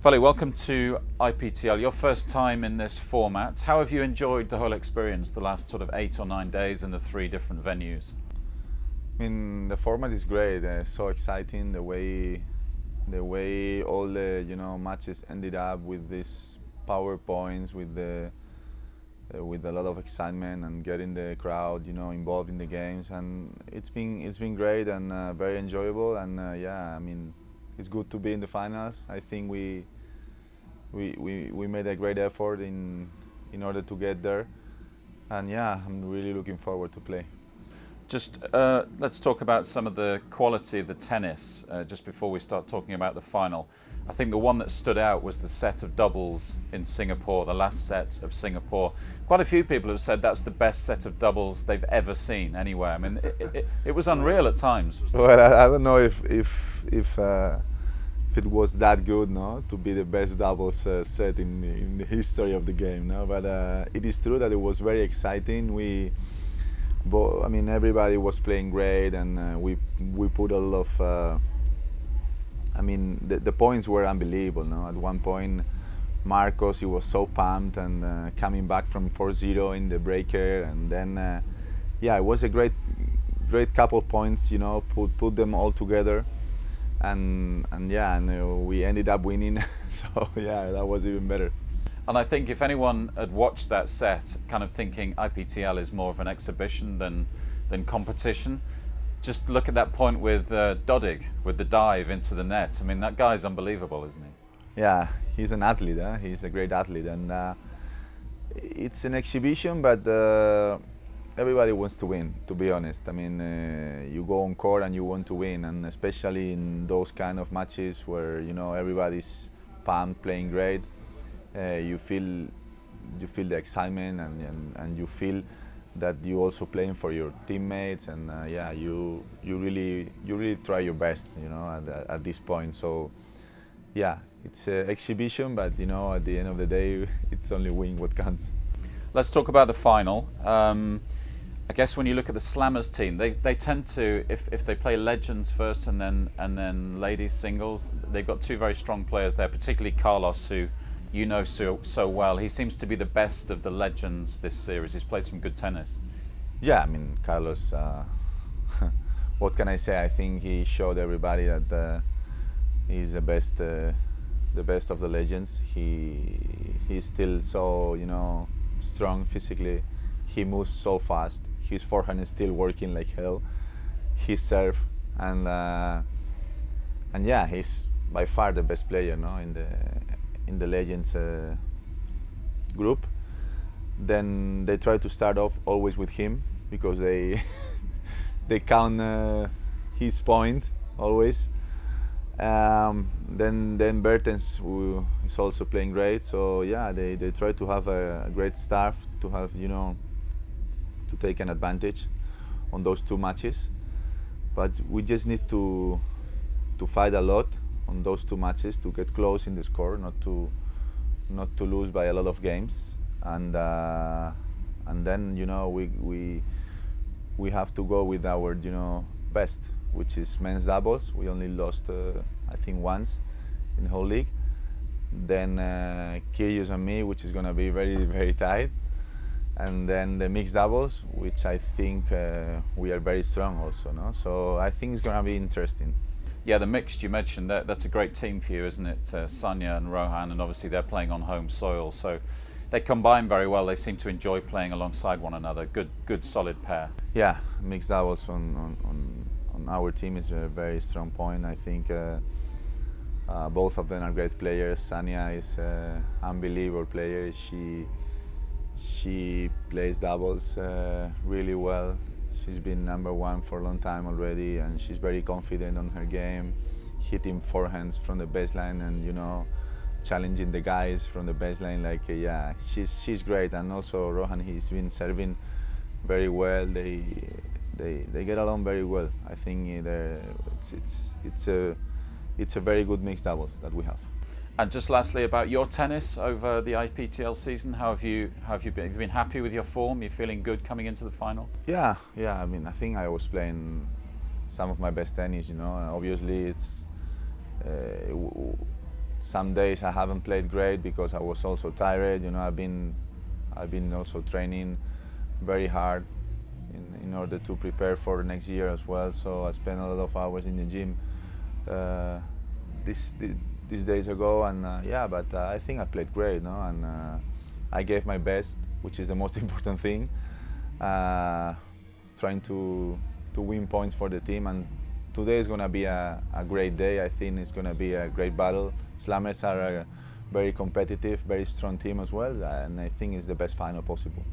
Feli, welcome to IPTL. Your first time in this format. How have you enjoyed the whole experience, the last sort of eight or nine days in the three different venues? I mean, the format is great. Uh, so exciting the way, the way all the you know matches ended up with these powerpoints, with the, uh, with a lot of excitement and getting the crowd you know involved in the games, and it's been it's been great and uh, very enjoyable. And uh, yeah, I mean, it's good to be in the finals. I think we, we we we made a great effort in in order to get there, and yeah, I'm really looking forward to play. Just uh, let's talk about some of the quality of the tennis uh, just before we start talking about the final. I think the one that stood out was the set of doubles in Singapore, the last set of Singapore. Quite a few people have said that's the best set of doubles they've ever seen anywhere. I mean, it, it, it was unreal at times. Well, I, I, don't know if if if, uh, if it was that good, no, to be the best doubles uh, set in in the history of the game, no. But uh, it is true that it was very exciting. We but I mean everybody was playing great, and uh, we we put a lot of. Uh, I mean the, the points were unbelievable. No, at one point, Marcos he was so pumped and uh, coming back from 4-0 in the breaker, and then uh, yeah, it was a great great couple points. You know, put put them all together, and and yeah, and uh, we ended up winning. so yeah, that was even better. And I think if anyone had watched that set, kind of thinking IPTL is more of an exhibition than than competition, just look at that point with uh, Dodig, with the dive into the net. I mean, that guy's unbelievable, isn't he? Yeah, he's an athlete. Huh? He's a great athlete, and uh, it's an exhibition, but uh, everybody wants to win. To be honest, I mean, uh, you go on court and you want to win, and especially in those kind of matches where you know everybody's pumped, playing great uh, you feel you feel the excitement and, and, and you feel that you also playing for your teammates and uh, yeah you you really you really try your best you know at, at this point. So yeah it's an exhibition but you know at the end of the day it's only winning what counts. Let's talk about the final. Um, I guess when you look at the Slammers team, they, they tend to if, if they play legends first and then and then ladies singles, they've got two very strong players there, particularly Carlos, who you know so, so well. He seems to be the best of the legends this series. He's played some good tennis. Yeah, I mean, Carlos, uh, what can I say? I think he showed everybody that uh, he's the best, uh, the best of the legends. He he's still so you know strong physically. He moves so fast. His forehand is still working like hell. His serve and uh, and yeah, he's by far the best player, no, in the in the Legends uh, group. Then they try to start off always with him because they they count uh, his point always. Um, then then Bertens who is also playing great. So yeah, they, they try to have a, a, great staff to have you know to take an advantage on those two matches. But we just need to to fight a lot on those two matches to get close in the score, not to not to lose by a lot of games, and uh, and then you know we we we have to go with our you know best, which is men's doubles. We only lost uh, I think once in the whole league. Then uh, Kyrgios and me, which is going to be very very tight, and then the mixed doubles, which I think uh, we are very strong also. No, so I think it's going to be interesting. Yeah, the mixed you mentioned that that's a great team for you, isn't it? Uh, Sania and Rohan, and obviously they're playing on home soil, so they combine very well. They seem to enjoy playing alongside one another. Good, good, solid pair. Yeah, mixed doubles on on, on, on our team is a very strong point. I think uh, uh, both of them are great players. Sania is an unbelievable player. She she plays doubles uh, really well She's been number one for a long time already, and she's very confident on her game, hitting forehands from the baseline, and you know, challenging the guys from the baseline. Like, uh, yeah, she's she's great, and also Rohan, he's been serving very well. They they they get along very well. I think it's it's it's a it's a very good mixed doubles that we have. And just lastly, about your tennis over the IPTL season, how have you how have you been? Have you been happy with your form? You feeling good coming into the final? Yeah, yeah. I mean, I think I was playing some of my best tennis. You know, obviously it's uh, some days I haven't played great because I was also tired. You know, I've been I've been also training very hard in, in order to prepare for next year as well. So I spent a lot of hours in the gym uh, this, these days ago, and uh, yeah, but uh, I think I played great, no, and uh, I gave my best, which is the most important thing. Uh, trying to to win points for the team, and today is going to be a, a great day. I think it's going to be a great battle. Slammers are a very competitive, very strong team as well, and I think it's the best final possible.